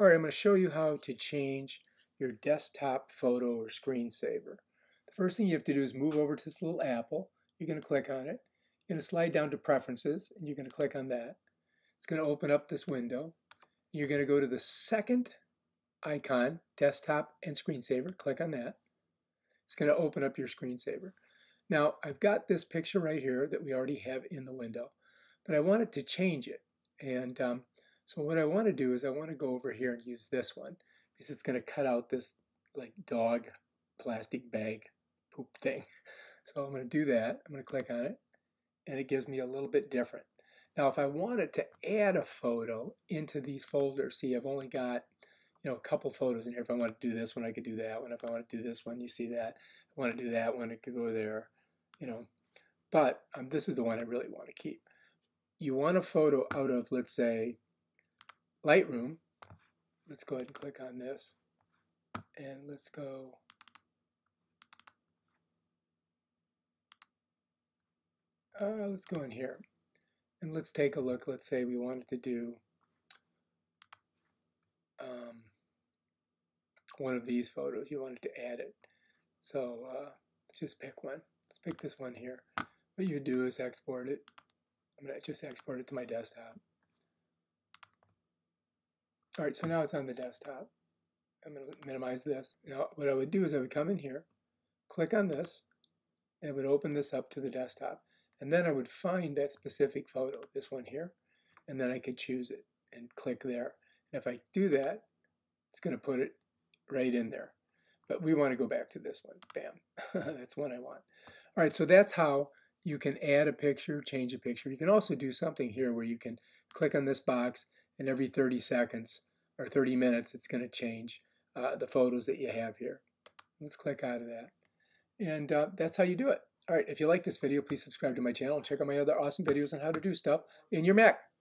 All right, I'm going to show you how to change your desktop photo or screensaver. The first thing you have to do is move over to this little apple. You're going to click on it. You're going to slide down to Preferences, and you're going to click on that. It's going to open up this window. You're going to go to the second icon, Desktop and Screensaver. Click on that. It's going to open up your screensaver. Now, I've got this picture right here that we already have in the window, but I wanted to change it. And um, so what I want to do is I want to go over here and use this one because it's going to cut out this like dog plastic bag poop thing. So I'm going to do that. I'm going to click on it and it gives me a little bit different. Now if I wanted to add a photo into these folders, see I've only got you know a couple photos in here. If I want to do this one, I could do that one. If I want to do this one, you see that. If I want to do that one, it could go there. You know, but um, this is the one I really want to keep. You want a photo out of, let's say, Lightroom, let's go ahead and click on this. And let's go uh, let's go in here and let's take a look. Let's say we wanted to do um, one of these photos. You wanted to add it. So uh, let's just pick one. Let's pick this one here. What you do is export it. I'm going to just export it to my desktop. All right, so now it's on the desktop. I'm going to minimize this. Now, what I would do is I would come in here, click on this, and it would open this up to the desktop. And then I would find that specific photo, this one here, and then I could choose it and click there. And if I do that, it's going to put it right in there. But we want to go back to this one. Bam. that's one I want. All right, so that's how you can add a picture, change a picture. You can also do something here where you can click on this box and every 30 seconds or 30 minutes it's going to change uh, the photos that you have here. Let's click out of that. And uh, that's how you do it. All right, if you like this video, please subscribe to my channel and check out my other awesome videos on how to do stuff in your Mac.